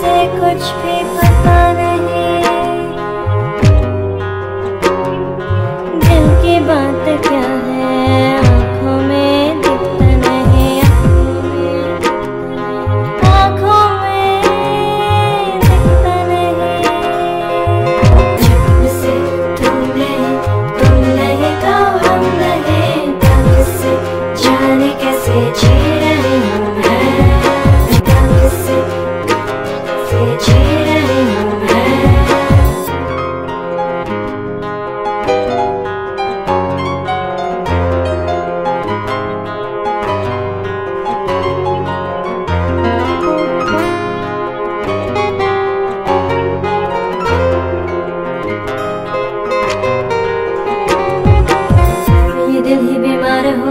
से कुछ भी पता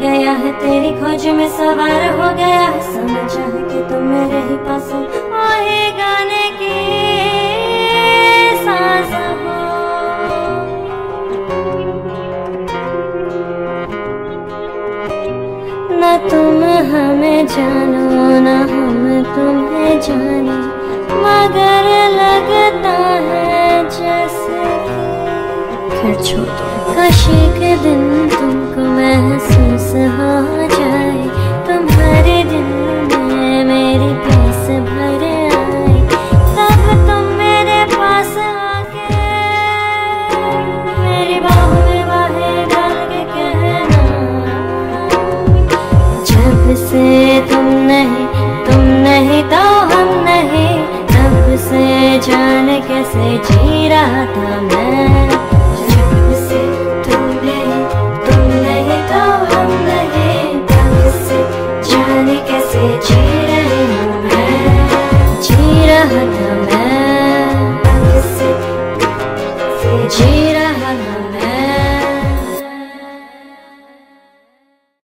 गया है तेरी खोज में सवार हो गया है। समझ के तुम मेरे ही पास आए गाने की सांस हो। न तुम हमें जानो न हम तुम्हें जाने। मगर लगता है जैसे फिर कशी के दिन जाने कैसे जी रहा था मैं?